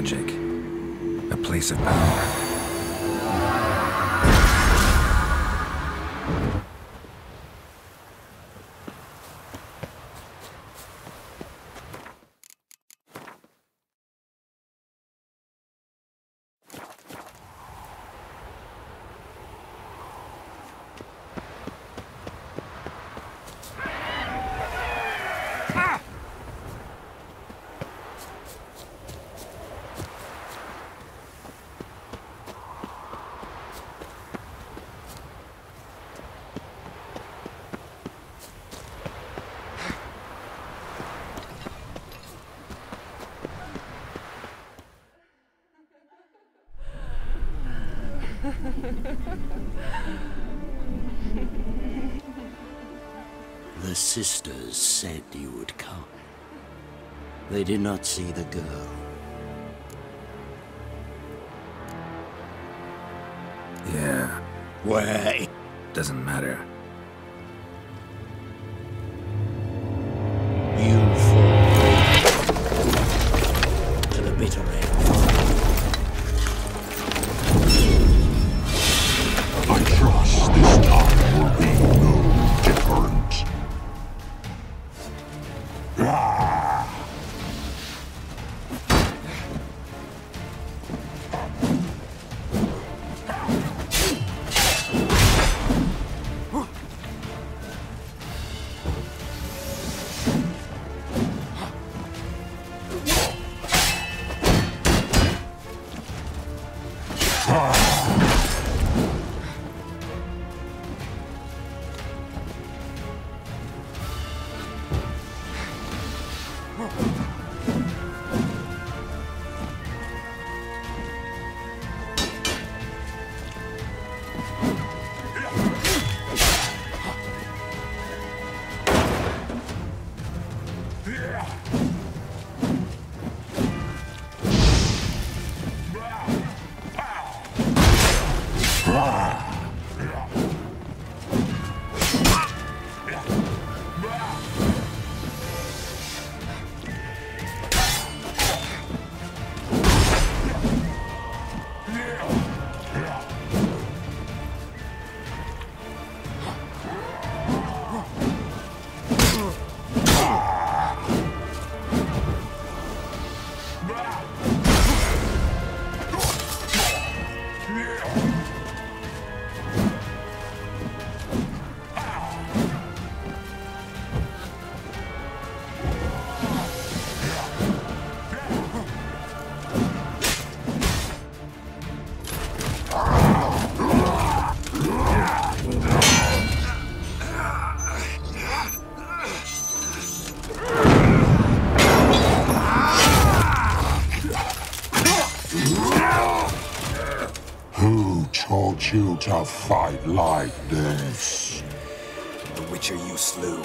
Magic. A place of power. The sisters said you would come. They did not see the girl. Yeah, Where? doesn't matter. Who you to fight like this? The Witcher you slew.